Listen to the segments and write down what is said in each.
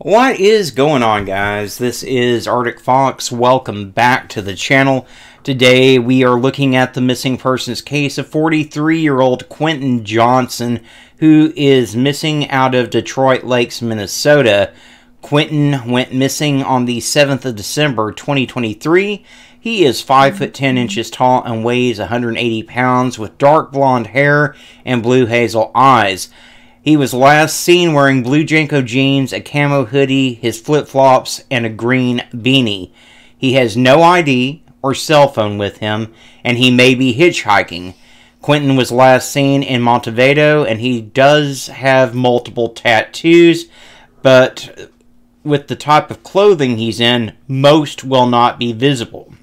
What is going on, guys? This is Arctic Fox. Welcome back to the channel. Today we are looking at the missing persons case of 43 year old Quentin Johnson, who is missing out of Detroit Lakes, Minnesota. Quentin went missing on the 7th of December 2023. He is 5 foot 10 inches tall and weighs 180 pounds with dark blonde hair and blue hazel eyes. He was last seen wearing blue JNCO jeans, a camo hoodie, his flip flops, and a green beanie. He has no ID or cell phone with him, and he may be hitchhiking. Quentin was last seen in Montevideo, and he does have multiple tattoos, but with the type of clothing he's in, most will not be visible.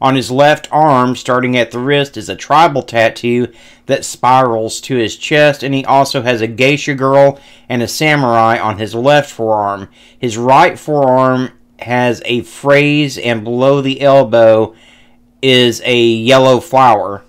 On his left arm, starting at the wrist, is a tribal tattoo that spirals to his chest, and he also has a geisha girl and a samurai on his left forearm. His right forearm has a phrase, and below the elbow is a yellow flower.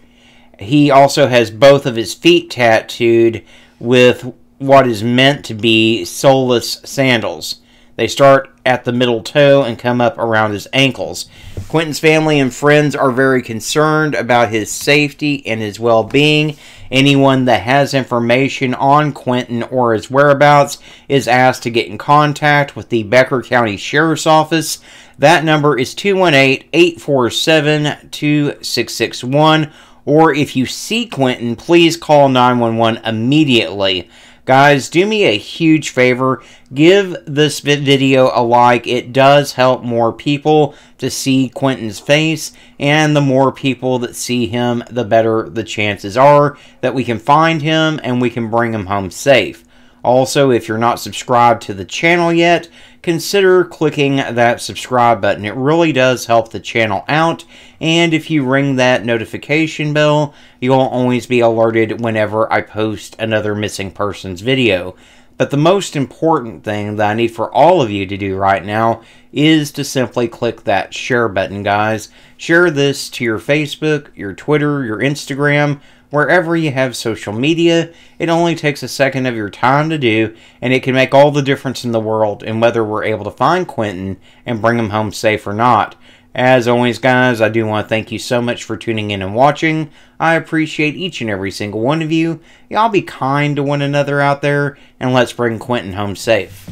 He also has both of his feet tattooed with what is meant to be soleless sandals. They start at the middle toe and come up around his ankles. Quentin's family and friends are very concerned about his safety and his well being. Anyone that has information on Quentin or his whereabouts is asked to get in contact with the Becker County Sheriff's Office. That number is 218 847 2661. Or if you see Quentin, please call 911 immediately. Guys, do me a huge favor. Give this video a like. It does help more people to see Quentin's face. And the more people that see him, the better the chances are that we can find him and we can bring him home safe. Also, if you're not subscribed to the channel yet, consider clicking that subscribe button. It really does help the channel out, and if you ring that notification bell, you'll always be alerted whenever I post another missing persons video. But the most important thing that I need for all of you to do right now is to simply click that share button, guys. Share this to your Facebook, your Twitter, your Instagram, wherever you have social media. It only takes a second of your time to do, and it can make all the difference in the world in whether we're able to find Quentin and bring him home safe or not. As always, guys, I do want to thank you so much for tuning in and watching. I appreciate each and every single one of you. Y'all be kind to one another out there, and let's bring Quentin home safe.